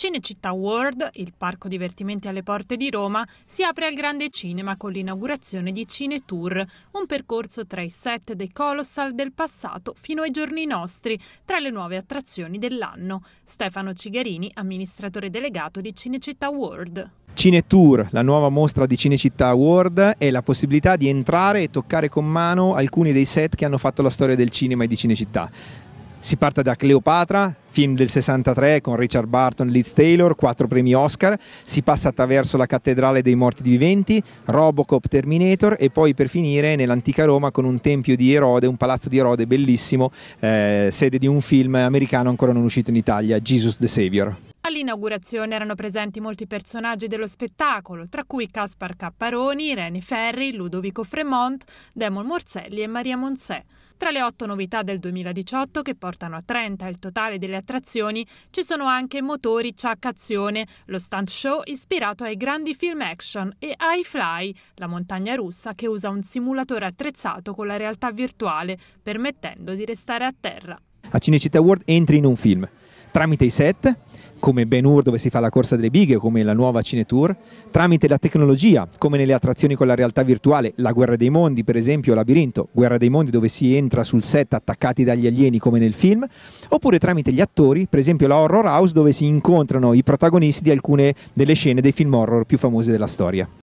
Cinecittà World, il parco divertimenti alle porte di Roma, si apre al grande cinema con l'inaugurazione di Cine Tour, un percorso tra i set dei Colossal del passato fino ai giorni nostri, tra le nuove attrazioni dell'anno. Stefano Cigarini, amministratore delegato di Cinecittà World. Cine Tour, la nuova mostra di Cinecittà World, è la possibilità di entrare e toccare con mano alcuni dei set che hanno fatto la storia del cinema e di Cinecittà. Si parte da Cleopatra, film del 63 con Richard Barton e Liz Taylor, quattro premi Oscar, si passa attraverso la Cattedrale dei Morti Viventi, Robocop Terminator e poi per finire nell'antica Roma con un tempio di Erode, un palazzo di Erode bellissimo, eh, sede di un film americano ancora non uscito in Italia, Jesus the Savior. All'inaugurazione erano presenti molti personaggi dello spettacolo, tra cui Caspar Capparoni, Irene Ferri, Ludovico Fremont, Demon Morselli e Maria Monsè. Tra le otto novità del 2018, che portano a 30 il totale delle attrazioni, ci sono anche motori Chuck Azione, lo stunt show ispirato ai grandi film action e iFly, la montagna russa che usa un simulatore attrezzato con la realtà virtuale, permettendo di restare a terra. A Cinecittà World entri in un film tramite i set come Ben Hur dove si fa la corsa delle bighe, come la nuova Cinetour, tramite la tecnologia, come nelle attrazioni con la realtà virtuale, la Guerra dei Mondi per esempio, Labirinto, Guerra dei Mondi dove si entra sul set attaccati dagli alieni come nel film, oppure tramite gli attori, per esempio la Horror House dove si incontrano i protagonisti di alcune delle scene dei film horror più famosi della storia.